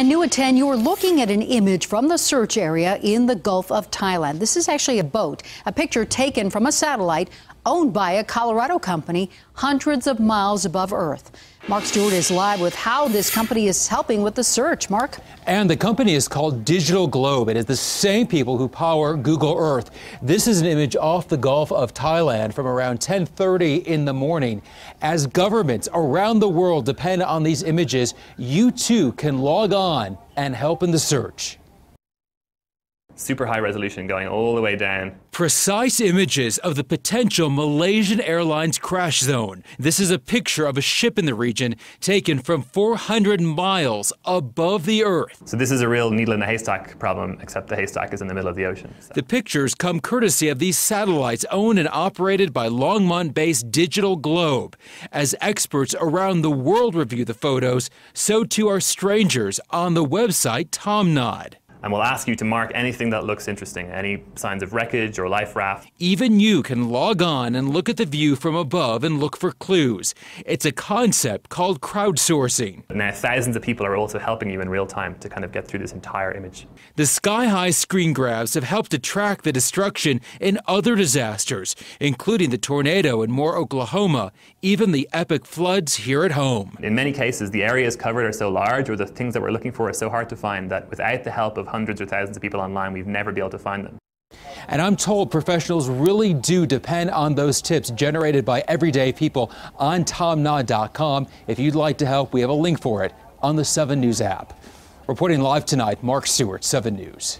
And new at 10, you are looking at an image from the search area in the Gulf of Thailand. This is actually a boat, a picture taken from a satellite owned by a Colorado company hundreds of miles above Earth. Mark Stewart is live with how this company is helping with the search. Mark? And the company is called Digital Globe. It is the same people who power Google Earth. This is an image off the Gulf of Thailand from around 10:30 in the morning. As governments around the world depend on these images, you too can log on and help in the search super high resolution going all the way down. Precise images of the potential Malaysian Airlines crash zone. This is a picture of a ship in the region taken from 400 miles above the Earth. So, this is a real needle in a haystack problem, except the haystack is in the middle of the ocean. So. The pictures come courtesy of these satellites owned and operated by Longmont based Digital Globe. As experts around the world review the photos, so too are strangers on the website TomNod and we'll ask you to mark anything that looks interesting, any signs of wreckage or life raft. Even you can log on and look at the view from above and look for clues. It's a concept called crowdsourcing. Now, thousands of people are also helping you in real time to kind of get through this entire image. The sky high screen grabs have helped to track the destruction in other disasters, including the tornado in Moore, Oklahoma, even the epic floods here at home. In many cases, the areas covered are so large or the things that we're looking for are so hard to find that without the help of hundreds or thousands of people online, we've never be able to find them. And I'm told professionals really do depend on those tips generated by everyday people on TomNod.com. If you'd like to help, we have a link for it on the 7 News app. Reporting live tonight, Mark Stewart, 7 News.